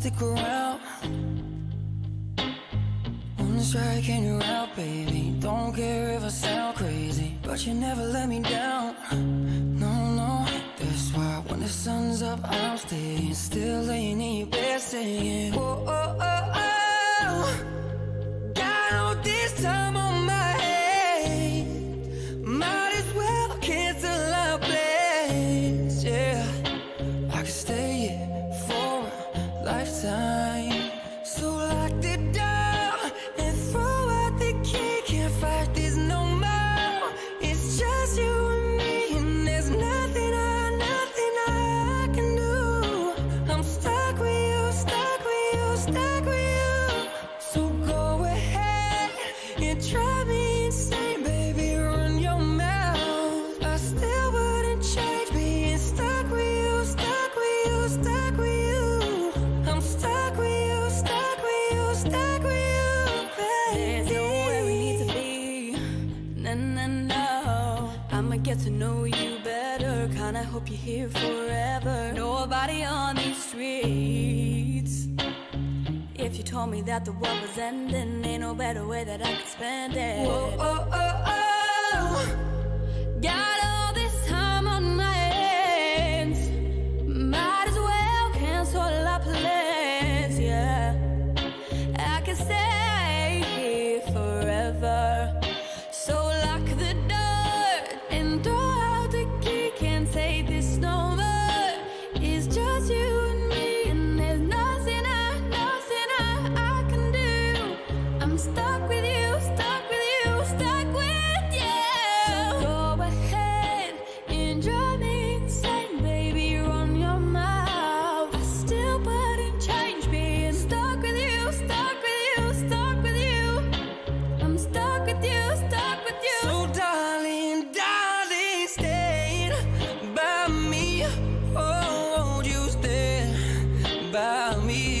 stick around. One strike and you're out, baby. Don't care if I sound crazy, but you never let me down. No, no, that's why when the sun's up, I'm staying. Still laying in your bed singing. Whoa, oh, oh, oh. Got all this time get to know you better. Kinda hope you're here forever. Nobody on these streets. If you told me that the world was ending, ain't no better way that I could spend it. Whoa, oh, oh, about me.